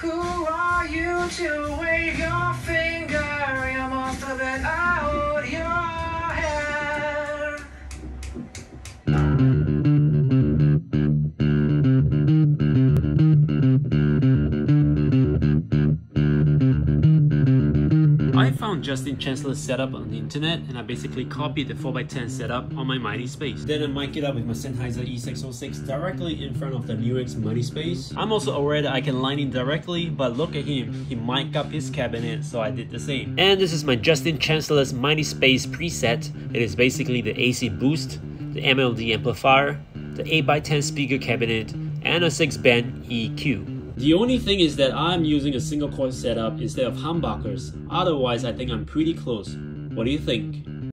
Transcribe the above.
Who are you to wave your finger? You must have been out your hair. I found Justin Chancellor's setup on the internet and I basically copied the 4x10 setup on my Mighty Space. Then I mic it up with my Sennheiser E606 directly in front of the Nux Mighty Space. I'm also aware that I can line in directly, but look at him, he mic up his cabinet, so I did the same. And this is my Justin Chancellor's Mighty Space preset. It is basically the AC boost, the MLD amplifier, the 8x10 speaker cabinet, and a 6-band EQ. The only thing is that I'm using a single coil setup instead of humbuckers, otherwise I think I'm pretty close. What do you think?